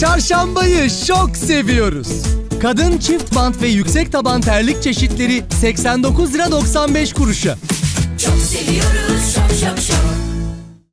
Çarşambayı çok seviyoruz. Kadın çift bant ve yüksek taban terlik çeşitleri 89 lira 95 kuruşa.